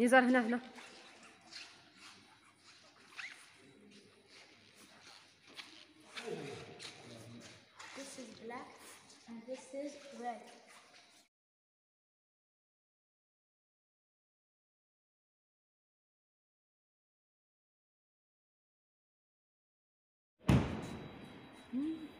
نزار هنا هنا This is black and this is red. Hmm.